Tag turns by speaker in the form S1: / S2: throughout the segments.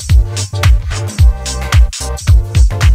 S1: Thank you.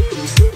S1: Thank see.